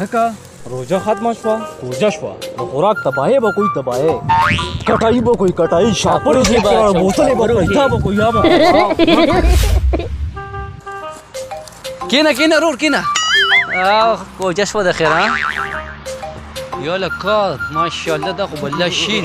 هلکه روزه ختمه شوه روزه شوه د خوراک تباهي به کوي تباهي کټایي به کوي کټایي شاپړې شي به بوتلې به کوي دا به کوي یا به کینه کینه رور کینه او روزه شوه د خیره یاله کار ماشاءالله دا خو بله شین